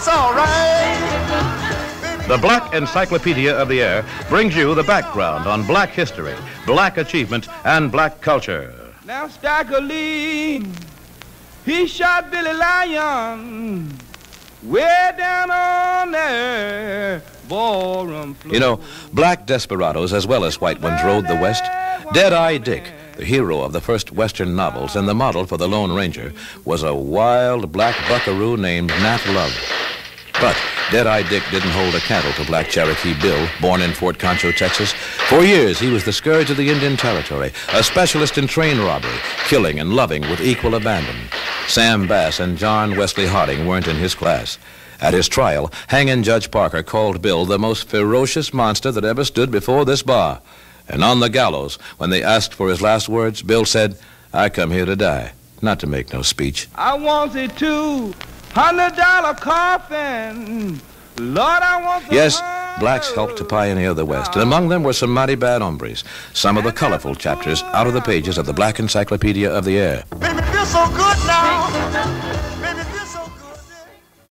it's all right. The Black Encyclopedia of the Air brings you the background on black history, black achievement, and black culture. Now Stacker Lee, he shot Billy Lyon way down on there. You know, black desperados as well as white ones rode the West. Dead-Eye Dick, the hero of the first Western novels and the model for the Lone Ranger, was a wild black buckaroo named Nat Love. But Dead-Eye Dick didn't hold a candle to Black Cherokee Bill, born in Fort Concho, Texas. For years, he was the scourge of the Indian Territory, a specialist in train robbery, killing and loving with equal abandon. Sam Bass and John Wesley Harding weren't in his class. At his trial, hanging Judge Parker called Bill the most ferocious monster that ever stood before this bar. And on the gallows, when they asked for his last words, Bill said, I come here to die, not to make no speech. I want a two hundred dollar coffin. Lord, I want the Yes, blacks helped to pioneer the West, and among them were some mighty bad hombres, some of the colorful chapters out of the pages of the Black Encyclopedia of the Air. Baby, feel so good now.